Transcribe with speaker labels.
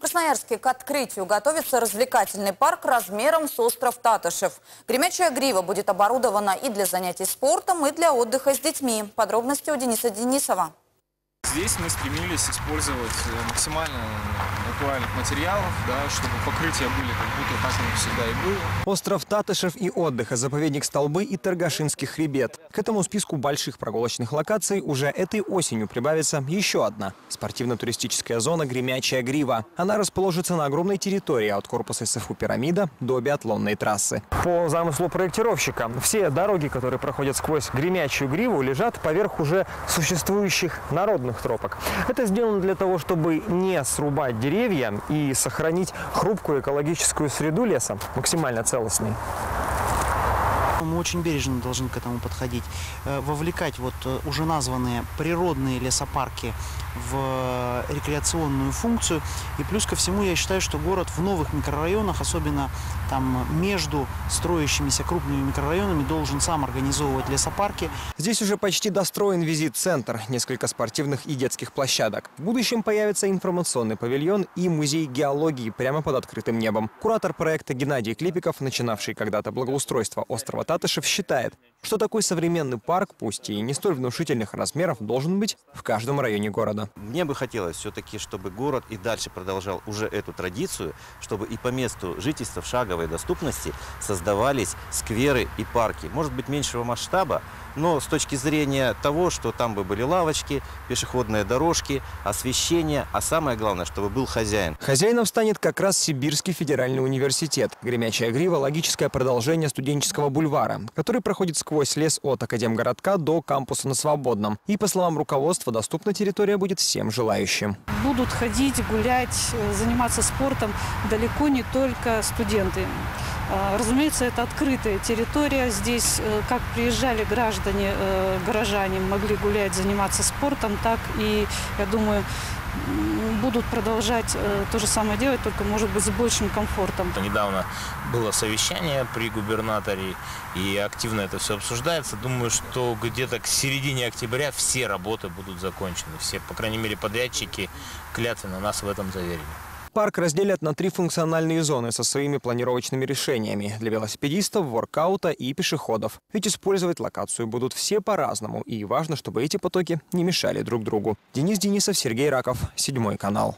Speaker 1: Красноярске к открытию готовится развлекательный парк размером с остров Татышев. Гремячая грива будет оборудована и для занятий спортом, и для отдыха с детьми. Подробности у Дениса Денисова.
Speaker 2: Здесь мы стремились использовать э, максимально натуральных материалов, да, чтобы покрытия были как будто так оно всегда и было.
Speaker 3: Остров Татышев и отдыха, заповедник Столбы и Торгашинский хребет. К этому списку больших прогулочных локаций уже этой осенью прибавится еще одна – спортивно-туристическая зона «Гремячая грива». Она расположится на огромной территории от корпуса СФУ «Пирамида» до биатлонной трассы. По замыслу проектировщика, все дороги, которые проходят сквозь «Гремячую гриву», лежат поверх уже существующих народных тропок. Это сделано для того, чтобы не срубать деревья и сохранить хрупкую экологическую среду леса максимально целостной.
Speaker 4: Мы очень бережно должны к этому подходить, э, вовлекать вот э, уже названные природные лесопарки в рекреационную функцию. И плюс ко всему, я считаю, что город в новых микрорайонах, особенно там между строящимися крупными микрорайонами, должен сам организовывать лесопарки.
Speaker 3: Здесь уже почти достроен визит-центр, несколько спортивных и детских площадок. В будущем появится информационный павильон и музей геологии прямо под открытым небом. Куратор проекта Геннадий Клипиков, начинавший когда-то благоустройство острова Татышев, считает, что такой современный парк, пусть и не столь внушительных размеров, должен быть в каждом районе города.
Speaker 5: Мне бы хотелось все-таки, чтобы город и дальше продолжал уже эту традицию, чтобы и по месту жительства в шаговой доступности создавались скверы и парки. Может быть, меньшего масштаба, но с точки зрения того, что там бы были лавочки, пешеходные дорожки, освещение, а самое главное, чтобы был хозяин.
Speaker 3: Хозяином станет как раз Сибирский федеральный университет. Гремячая грива – логическое продолжение студенческого бульвара, который проходит сквозь лес от Академгородка до кампуса на Свободном. И, по словам руководства, доступна территория будет всем желающим.
Speaker 6: Будут ходить, гулять, заниматься спортом далеко не только студенты. А, Разумеется, это открытая территория. Здесь э, как приезжали граждане, э, горожане, могли гулять, заниматься спортом, так и, я думаю, будут продолжать э, то же самое делать, только, может быть, с большим комфортом.
Speaker 7: Недавно было совещание при губернаторе, и активно это все обсуждается. Думаю, что где-то к середине октября все работы будут закончены. Все, по крайней мере, подрядчики клятвенно нас в этом заверили.
Speaker 3: Парк разделят на три функциональные зоны со своими планировочными решениями для велосипедистов, воркаута и пешеходов. Ведь использовать локацию будут все по-разному, и важно, чтобы эти потоки не мешали друг другу. Денис Денисов, Сергей Раков, Седьмой канал.